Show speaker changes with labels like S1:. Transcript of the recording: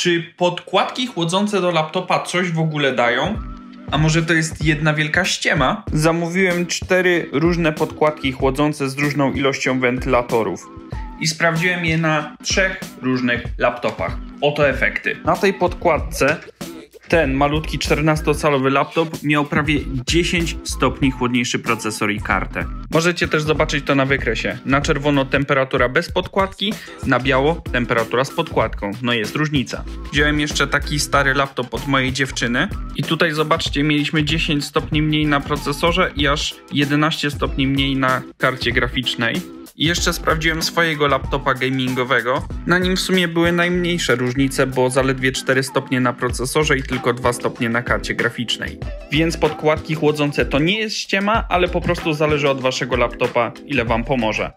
S1: Czy podkładki chłodzące do laptopa coś w ogóle dają? A może to jest jedna wielka ściema? Zamówiłem cztery różne podkładki chłodzące z różną ilością wentylatorów. I sprawdziłem je na trzech różnych laptopach. Oto efekty. Na tej podkładce ten malutki 14-calowy laptop miał prawie 10 stopni chłodniejszy procesor i kartę. Możecie też zobaczyć to na wykresie. Na czerwono temperatura bez podkładki, na biało temperatura z podkładką. No jest różnica. Wziąłem jeszcze taki stary laptop od mojej dziewczyny i tutaj zobaczcie, mieliśmy 10 stopni mniej na procesorze i aż 11 stopni mniej na karcie graficznej. I jeszcze sprawdziłem swojego laptopa gamingowego. Na nim w sumie były najmniejsze różnice, bo zaledwie 4 stopnie na procesorze i tylko 2 stopnie na karcie graficznej. Więc podkładki chłodzące to nie jest ściema, ale po prostu zależy od waszego laptopa, ile wam pomoże.